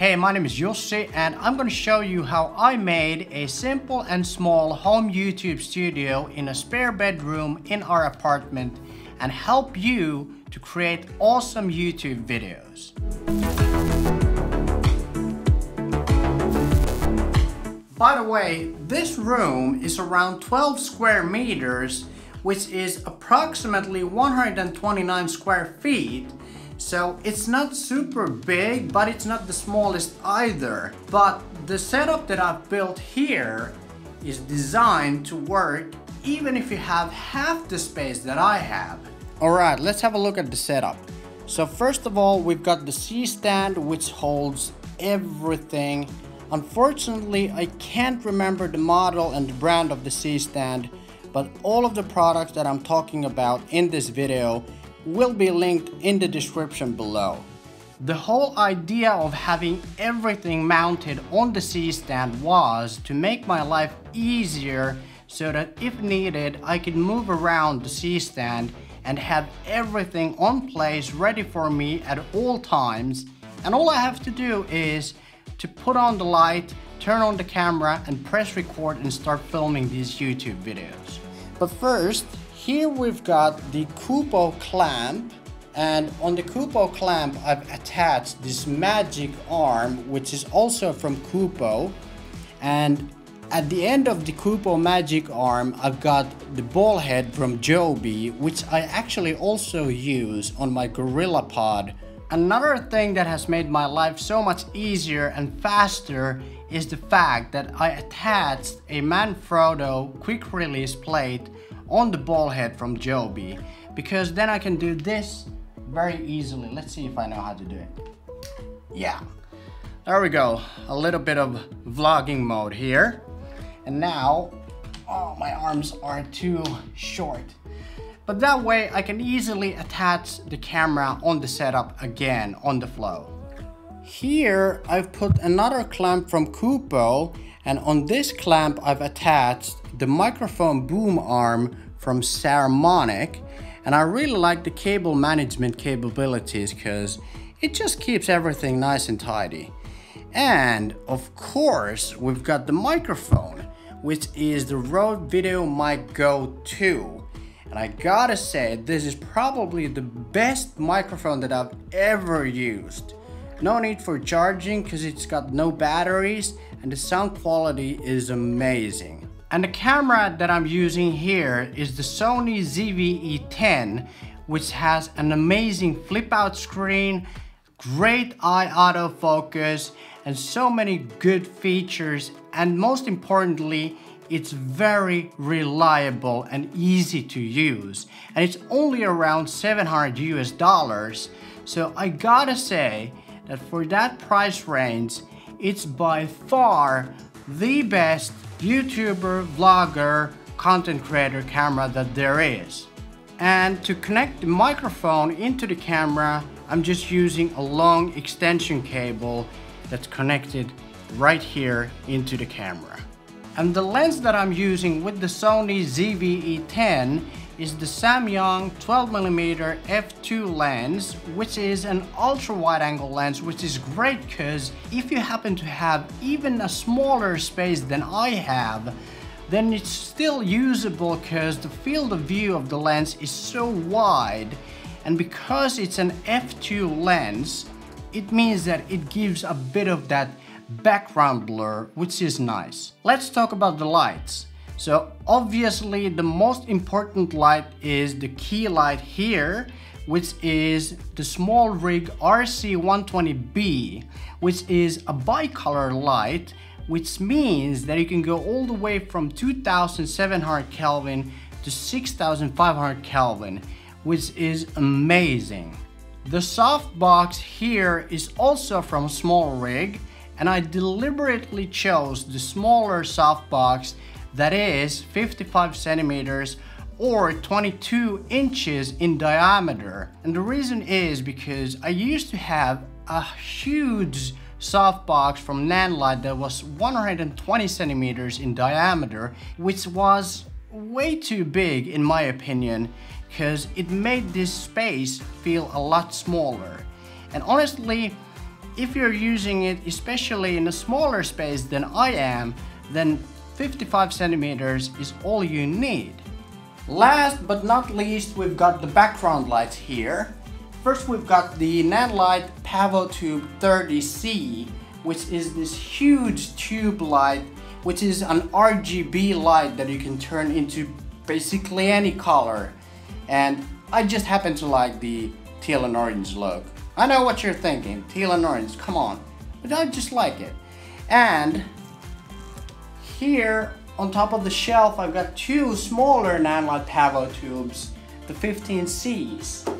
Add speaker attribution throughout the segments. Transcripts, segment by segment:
Speaker 1: Hey, my name is Jussi and I'm gonna show you how I made a simple and small home YouTube studio in a spare bedroom in our apartment and help you to create awesome YouTube videos. By the way, this room is around 12 square meters, which is approximately 129 square feet so it's not super big, but it's not the smallest either. But the setup that I've built here is designed to work even if you have half the space that I have. Alright, let's have a look at the setup. So first of all, we've got the C-stand which holds everything. Unfortunately, I can't remember the model and the brand of the C-stand, but all of the products that I'm talking about in this video will be linked in the description below. The whole idea of having everything mounted on the C-stand was to make my life easier so that if needed I could move around the C-stand and have everything on place ready for me at all times and all I have to do is to put on the light, turn on the camera and press record and start filming these YouTube videos. But first, here we've got the Kupo clamp and on the Kupo clamp I've attached this magic arm which is also from Kupo and at the end of the Kupo magic arm I've got the ball head from Joby which I actually also use on my Gorilla Pod. Another thing that has made my life so much easier and faster is the fact that I attached a Manfrotto quick release plate on the ball head from Joby because then I can do this very easily. Let's see if I know how to do it. Yeah, there we go. A little bit of vlogging mode here. And now, oh, my arms are too short. But that way I can easily attach the camera on the setup again on the flow. Here I've put another clamp from Kupo and on this clamp I've attached the microphone boom arm from Saramonic and I really like the cable management capabilities because it just keeps everything nice and tidy. And of course we've got the microphone which is the Rode Video Mic Go 2 and I gotta say this is probably the best microphone that I've ever used. No need for charging because it's got no batteries and the sound quality is amazing. And the camera that I'm using here is the Sony ZV-E10 which has an amazing flip out screen, great eye autofocus and so many good features. And most importantly it's very reliable and easy to use. And it's only around 700 US dollars. So I gotta say that for that price range it's by far the best YouTuber, vlogger, content creator camera that there is. And to connect the microphone into the camera, I'm just using a long extension cable that's connected right here into the camera. And the lens that I'm using with the Sony ZV-E10 is the Samyang 12mm f2 lens, which is an ultra wide angle lens, which is great because if you happen to have even a smaller space than I have, then it's still usable because the field of view of the lens is so wide and because it's an f2 lens, it means that it gives a bit of that background blur, which is nice. Let's talk about the lights. So obviously the most important light is the key light here, which is the SmallRig RC120B, which is a bicolor light, which means that you can go all the way from 2700 Kelvin to 6500 Kelvin, which is amazing. The softbox here is also from SmallRig, and I deliberately chose the smaller softbox that is 55 centimeters or 22 inches in diameter. And the reason is because I used to have a huge softbox from Nanlite that was 120 centimeters in diameter, which was way too big in my opinion, because it made this space feel a lot smaller. And honestly, if you're using it especially in a smaller space than I am, then 55 centimeters is all you need. Last but not least, we've got the background lights here. First we've got the Nanlite PavoTube 30C, which is this huge tube light, which is an RGB light that you can turn into basically any color. And I just happen to like the teal and orange look. I know what you're thinking, teal and orange, come on. But I just like it. And here on top of the shelf I've got two smaller Nanlite Pavo tubes, the 15Cs.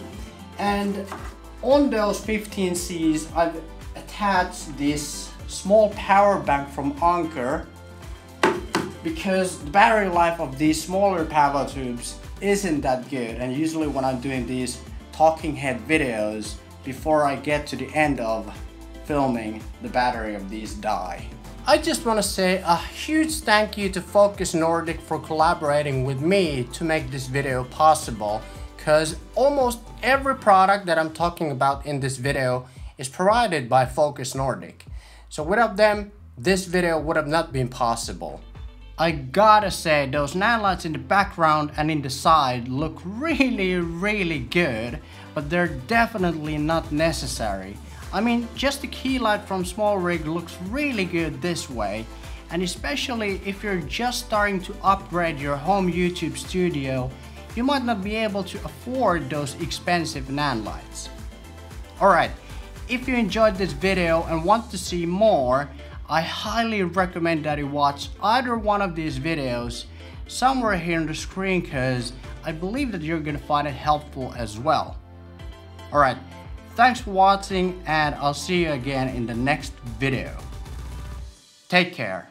Speaker 1: And on those 15Cs I've attached this small power bank from Anker because the battery life of these smaller Pavo tubes isn't that good and usually when I'm doing these talking head videos before I get to the end of filming the battery of these die. I just want to say a huge thank you to Focus Nordic for collaborating with me to make this video possible because almost every product that I'm talking about in this video is provided by Focus Nordic. So without them, this video would have not been possible. I gotta say, those Nanlites in the background and in the side look really, really good, but they're definitely not necessary. I mean, just the key light from SmallRig looks really good this way, and especially if you're just starting to upgrade your home YouTube studio, you might not be able to afford those expensive Nanlites. Alright, if you enjoyed this video and want to see more, I highly recommend that you watch either one of these videos somewhere here on the screen because I believe that you're gonna find it helpful as well. Alright, Thanks for watching and I'll see you again in the next video. Take care.